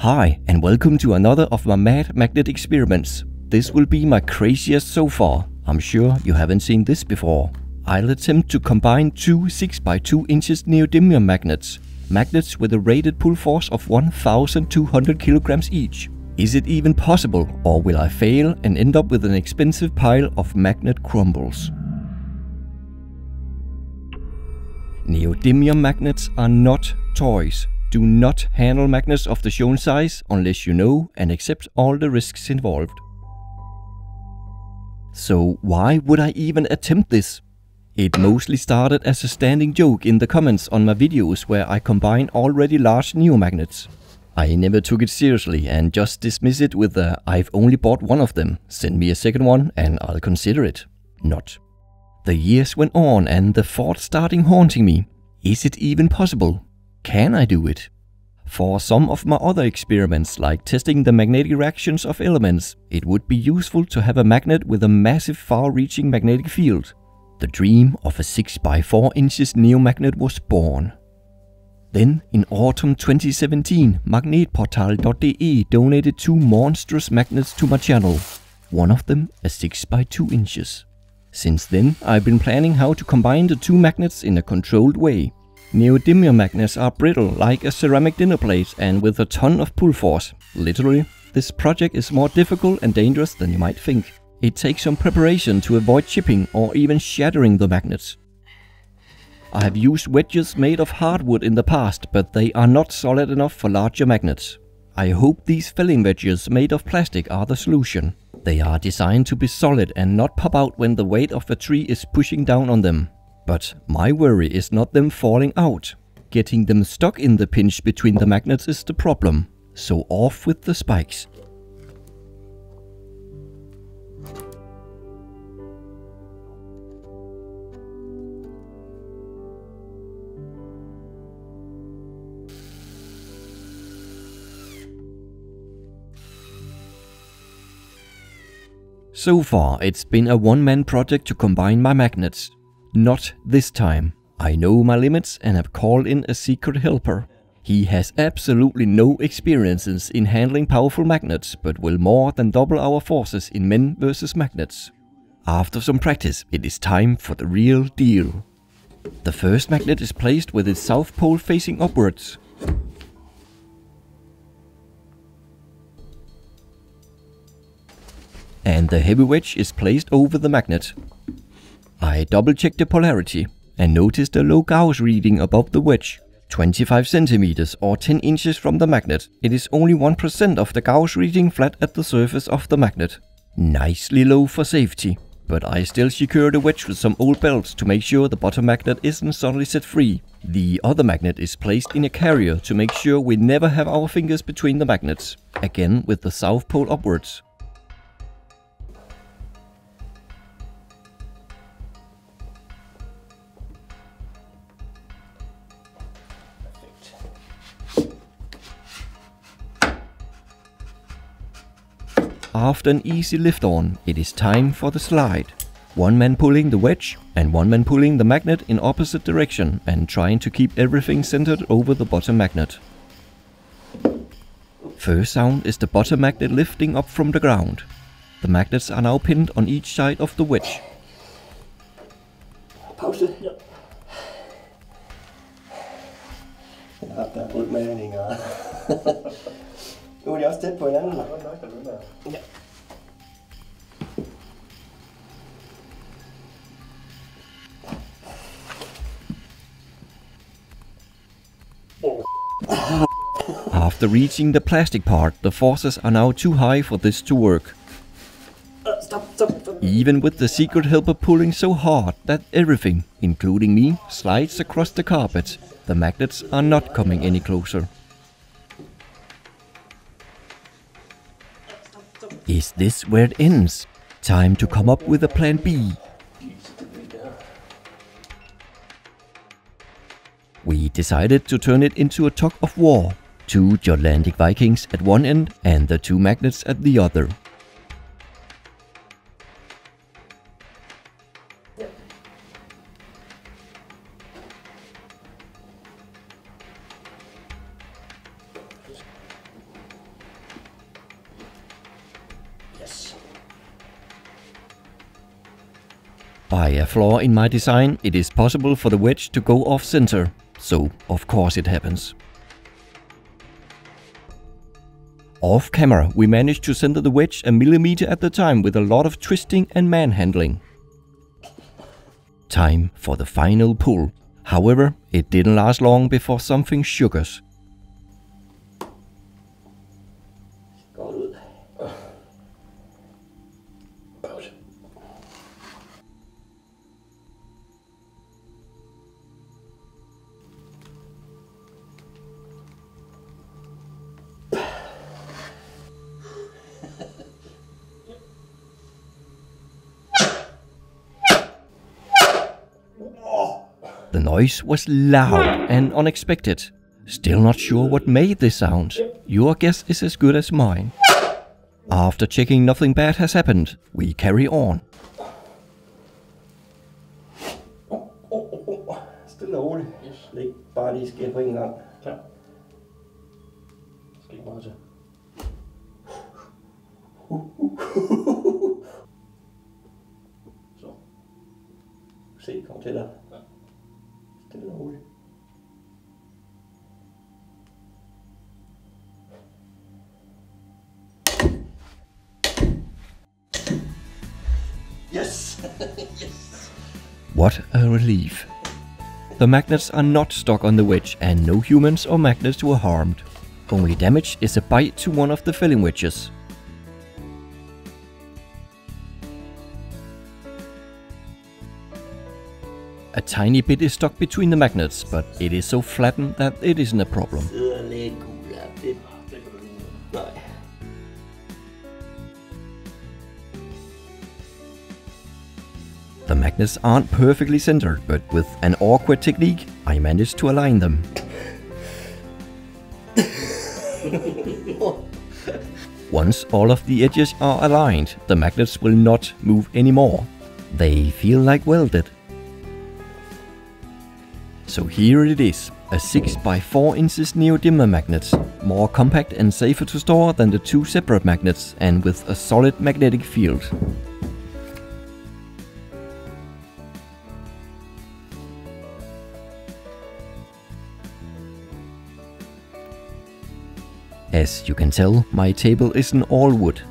Hi and welcome to another of my mad magnet experiments. This will be my craziest so far. I'm sure you haven't seen this before. I'll attempt to combine two 6x2 inches neodymium magnets. Magnets with a rated pull force of 1200 kilograms each. Is it even possible or will I fail and end up with an expensive pile of magnet crumbles? Neodymium magnets are not toys. Do not handle magnets of the shown size unless you know and accept all the risks involved. So why would I even attempt this? It mostly started as a standing joke in the comments on my videos where I combine already large neomagnets. I never took it seriously and just dismiss it with I've only bought one of them, send me a second one and I'll consider it. Not. The years went on and the thought starting haunting me. Is it even possible? Can I do it? For some of my other experiments, like testing the magnetic reactions of elements, it would be useful to have a magnet with a massive far-reaching magnetic field. The dream of a 6x4 inches neomagnet was born. Then, in autumn 2017, Magnetportal.de donated two monstrous magnets to my channel. One of them a 6x2 inches. Since then, I've been planning how to combine the two magnets in a controlled way. Neodymium magnets are brittle like a ceramic dinner plate and with a ton of pull force. Literally, this project is more difficult and dangerous than you might think. It takes some preparation to avoid chipping or even shattering the magnets. I have used wedges made of hardwood in the past, but they are not solid enough for larger magnets. I hope these felling wedges made of plastic are the solution. They are designed to be solid and not pop out when the weight of a tree is pushing down on them. But my worry is not them falling out. Getting them stuck in the pinch between the magnets is the problem. So off with the spikes. So far, it's been a one-man project to combine my magnets. Not this time. I know my limits and have called in a secret helper. He has absolutely no experiences in handling powerful magnets, but will more than double our forces in men versus magnets. After some practice, it is time for the real deal. The first magnet is placed with its south pole facing upwards. and the heavy wedge is placed over the magnet. I double check the polarity and notice the low Gauss reading above the wedge. 25 centimeters or 10 inches from the magnet. It is only 1% of the Gauss reading flat at the surface of the magnet. Nicely low for safety. But I still secure the wedge with some old belts to make sure the bottom magnet isn't suddenly set free. The other magnet is placed in a carrier to make sure we never have our fingers between the magnets. Again with the south pole upwards. After an easy lift on, it is time for the slide. One man pulling the wedge and one man pulling the magnet in opposite direction and trying to keep everything centered over the bottom magnet. First sound is the bottom magnet lifting up from the ground. The magnets are now pinned on each side of the wedge. Pause. Der er udmeldinger. nu de også tæt på hinanden. Ja. After reaching the plastic part, the forces are now too high for this to work. Uh, stop, stop, stop. Even with the secret helper pulling so hard that everything, including me, slides across the carpet, the magnets are not coming any closer. Is this where it ends? Time to come up with a plan B. We decided to turn it into a tug of war. Two Jutlandic Vikings at one end and the two magnets at the other. By a flaw in my design, it is possible for the wedge to go off center, so of course it happens. Off camera, we managed to center the wedge a millimeter at the time with a lot of twisting and manhandling. Time for the final pull. However, it didn't last long before something shook us. Noise was loud and unexpected. Still not sure what made this sound. Your guess is as good as mine. After checking nothing bad has happened, we carry on. Stille og roligt. Yes. Læg bare lige skæld på en gang. Klar. Skal ikke meget til. Så. Se, kom til dig. Yes! yes! What a relief. The magnets are not stuck on the wedge and no humans or magnets were harmed. Only damage is a bite to one of the felling wedges. A tiny bit is stuck between the magnets, but it is so flattened that it isn't a problem. The magnets aren't perfectly centered, but with an awkward technique, I managed to align them. Once all of the edges are aligned, the magnets will not move anymore. They feel like welded. So here it is, a 6 by 4 inches neodymium magnet, more compact and safer to store than the two separate magnets and with a solid magnetic field. As you can tell, my table isn't all wood.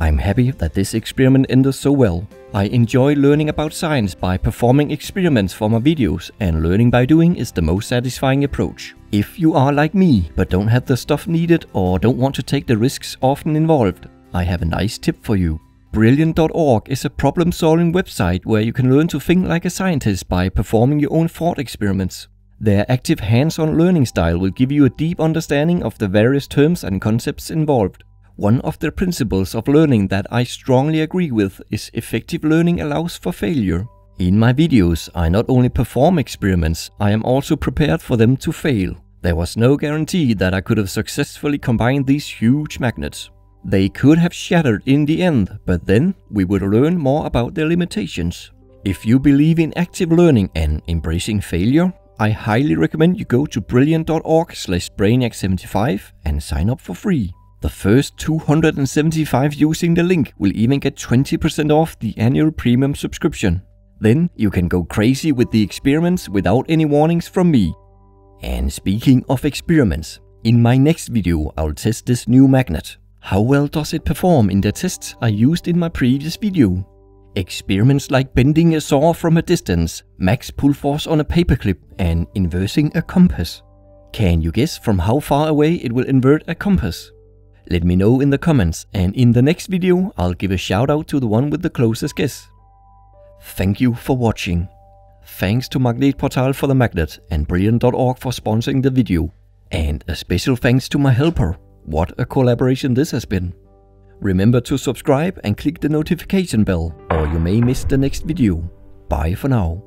I'm happy that this experiment ended so well. I enjoy learning about science by performing experiments for my videos and learning by doing is the most satisfying approach. If you are like me but don't have the stuff needed or don't want to take the risks often involved, I have a nice tip for you. Brilliant.org is a problem solving website where you can learn to think like a scientist by performing your own thought experiments. Their active hands on learning style will give you a deep understanding of the various terms and concepts involved. One of the principles of learning that I strongly agree with is effective learning allows for failure. In my videos, I not only perform experiments, I am also prepared for them to fail. There was no guarantee that I could have successfully combined these huge magnets. They could have shattered in the end, but then we would learn more about their limitations. If you believe in active learning and embracing failure, I highly recommend you go to brilliant.org slash brainiac75 and sign up for free. The first 275 using the link will even get 20% off the annual premium subscription. Then you can go crazy with the experiments without any warnings from me. And speaking of experiments, in my next video I'll test this new magnet. How well does it perform in the tests I used in my previous video? Experiments like bending a saw from a distance, max pull force on a paperclip, and inversing a compass. Can you guess from how far away it will invert a compass? Let me know in the comments, and in the next video I'll give a shout out to the one with the closest guess. Thank you for watching. Thanks to Magnetportal for the magnet and Brilliant.org for sponsoring the video. And a special thanks to my helper. What a collaboration this has been. Remember to subscribe and click the notification bell or you may miss the next video. Bye for now.